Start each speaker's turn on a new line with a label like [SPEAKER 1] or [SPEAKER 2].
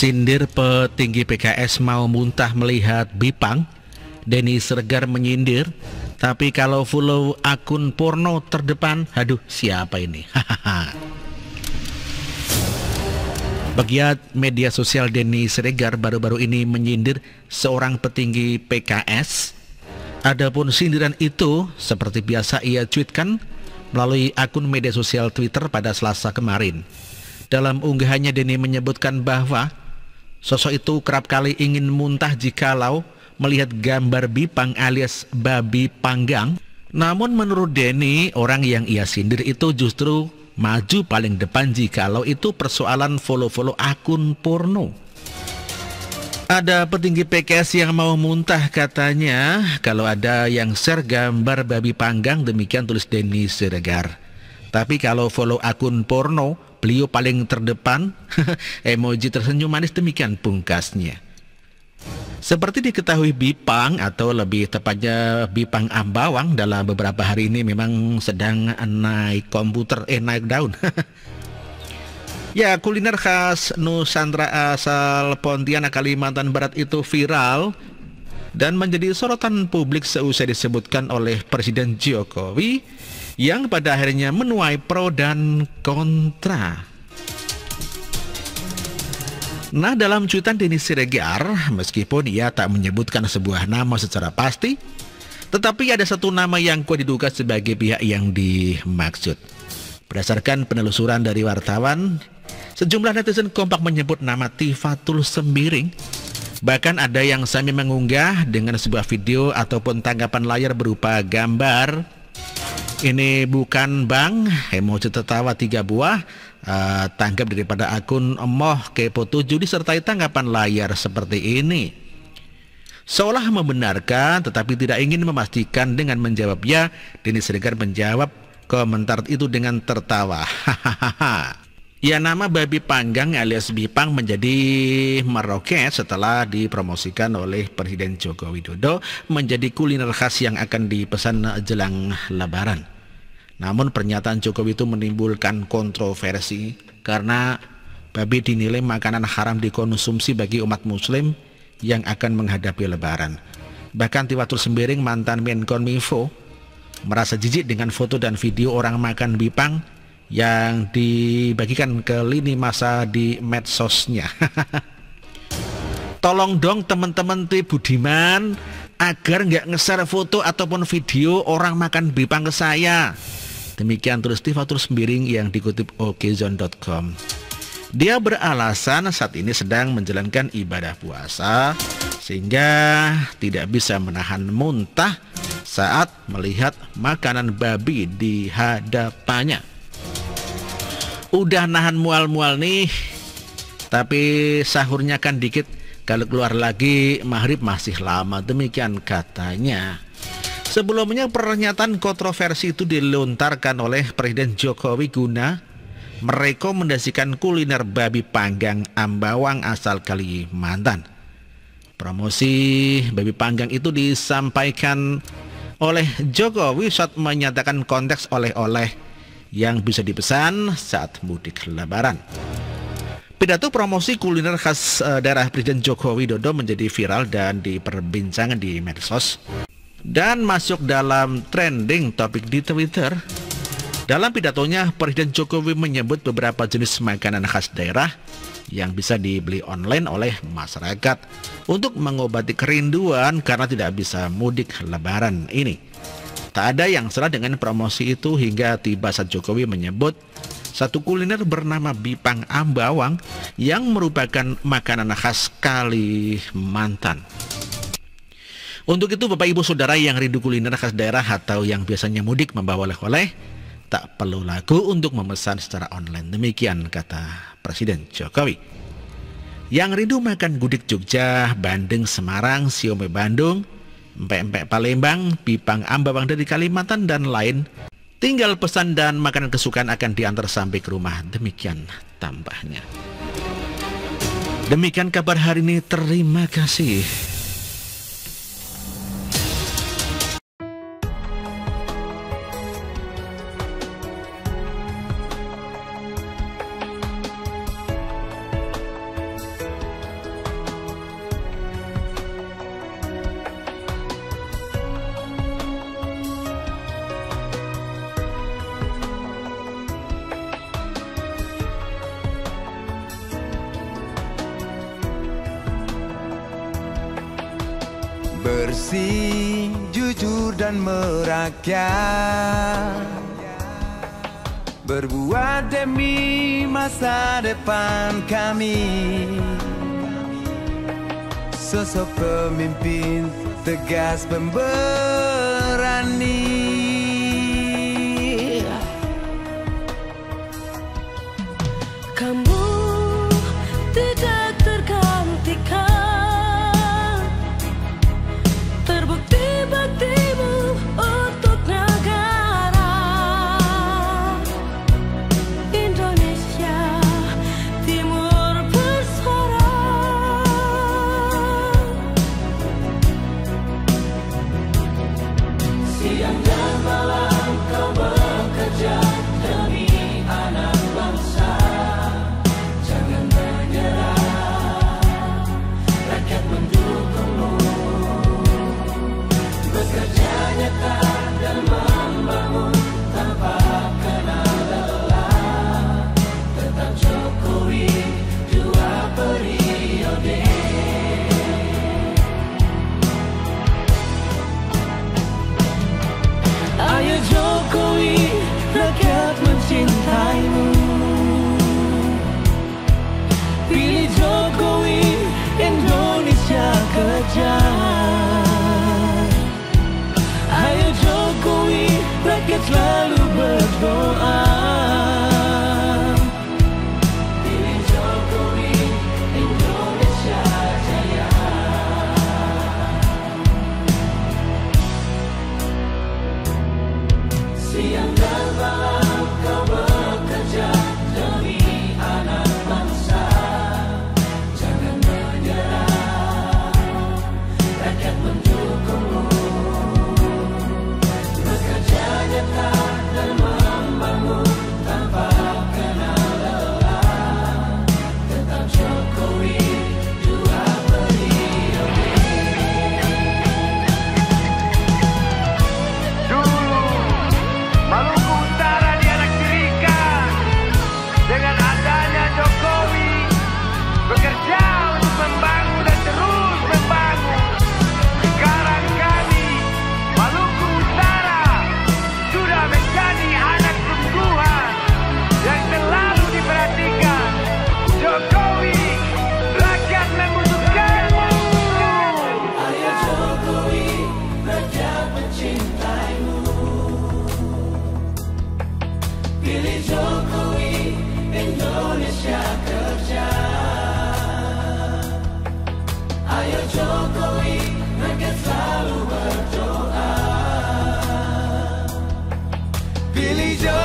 [SPEAKER 1] Sindir petinggi PKS mau muntah melihat Bipang. Denny Sergar menyindir. Tapi kalau follow akun porno terdepan, aduh siapa ini? Bagiat media sosial Denny Siregar baru-baru ini menyindir seorang petinggi PKS. Adapun sindiran itu seperti biasa ia tweetkan melalui akun media sosial Twitter pada Selasa kemarin. Dalam unggahannya Denny menyebutkan bahwa sosok itu kerap kali ingin muntah jikalau melihat gambar Bipang alias babi panggang. Namun menurut Denny, orang yang ia sindir itu justru maju paling depan jikalau itu persoalan follow-follow akun porno. Ada petinggi PKS yang mau muntah katanya kalau ada yang share gambar babi panggang demikian tulis Denny Siregar. Tapi kalau follow akun porno, beliau paling terdepan, emoji tersenyum manis demikian pungkasnya. Seperti diketahui Bipang atau lebih tepatnya Bipang Ambawang dalam beberapa hari ini memang sedang naik komputer, eh naik daun. ya kuliner khas Nusantara asal Pontianak Kalimantan Barat itu viral dan menjadi sorotan publik seusai disebutkan oleh Presiden Jokowi yang pada akhirnya menuai pro dan kontra. Nah dalam cuitan Denny Siregar, meskipun ia tak menyebutkan sebuah nama secara pasti, tetapi ada satu nama yang kuat diduga sebagai pihak yang dimaksud. Berdasarkan penelusuran dari wartawan, sejumlah netizen kompak menyebut nama Tifatul Sembiring. Bahkan ada yang sambil mengunggah dengan sebuah video ataupun tanggapan layar berupa gambar. Ini bukan bang, emoji tertawa tiga buah, uh, tanggap daripada akun Moh Kepo 7 disertai tanggapan layar seperti ini. Seolah membenarkan tetapi tidak ingin memastikan dengan menjawab ya, Denny Siregar menjawab komentar itu dengan tertawa. Ya nama babi panggang alias Bipang menjadi meroket setelah dipromosikan oleh Presiden Joko Widodo menjadi kuliner khas yang akan dipesan jelang lebaran. Namun pernyataan Jokowi itu menimbulkan kontroversi karena babi dinilai makanan haram dikonsumsi bagi umat muslim yang akan menghadapi lebaran. Bahkan Tiwatul Sembiring mantan Menkominfo merasa jijik dengan foto dan video orang makan bipang yang dibagikan ke lini masa di medsosnya. Tolong dong teman-teman Ti Budiman agar nggak nge-share foto ataupun video orang makan bipang ke saya. Demikian tulis Tifatul Sembiring yang dikutip okezone.com. Dia beralasan saat ini sedang menjalankan ibadah puasa sehingga tidak bisa menahan muntah saat melihat makanan babi di hadapannya. Udah nahan mual-mual nih, tapi sahurnya kan dikit. Kalau keluar lagi maghrib masih lama demikian katanya. Sebelumnya pernyataan kontroversi itu dilontarkan oleh Presiden Jokowi guna merekomendasikan kuliner babi panggang Ambawang asal Kalimantan. Promosi babi panggang itu disampaikan oleh Jokowi saat menyatakan konteks oleh-oleh yang bisa dipesan saat mudik lebaran. Pidato promosi kuliner khas uh, daerah Presiden Joko Widodo menjadi viral dan diperbincangkan di medsos dan masuk dalam trending topik di Twitter. Dalam pidatonya, Presiden Jokowi menyebut beberapa jenis makanan khas daerah yang bisa dibeli online oleh masyarakat untuk mengobati kerinduan karena tidak bisa mudik lebaran ini. Tak ada yang salah dengan promosi itu hingga tiba saat Jokowi menyebut satu kuliner bernama Bipang Ambawang yang merupakan makanan khas Kalimantan. Untuk itu Bapak Ibu Saudara yang rindu kuliner khas daerah atau yang biasanya mudik membawa oleh-oleh, tak perlu lagu untuk memesan secara online. Demikian kata Presiden Jokowi. Yang rindu makan gudik Jogja, Bandeng, Semarang, Siome Bandung, empek-empek Palembang, Pipang Ambawang dari Kalimantan dan lain, tinggal pesan dan makanan kesukaan akan diantar sampai ke rumah. Demikian tambahnya. Demikian kabar hari ini. Terima kasih.
[SPEAKER 2] Bersih, jujur dan merakyat. Berbuat demi masa depan kami. Sosok pemimpin tegas pemberani. Ayo selalu berdoa Pilih Jokowi Indonesia kerja Ayo Jokowi selalu Pilih Jokowi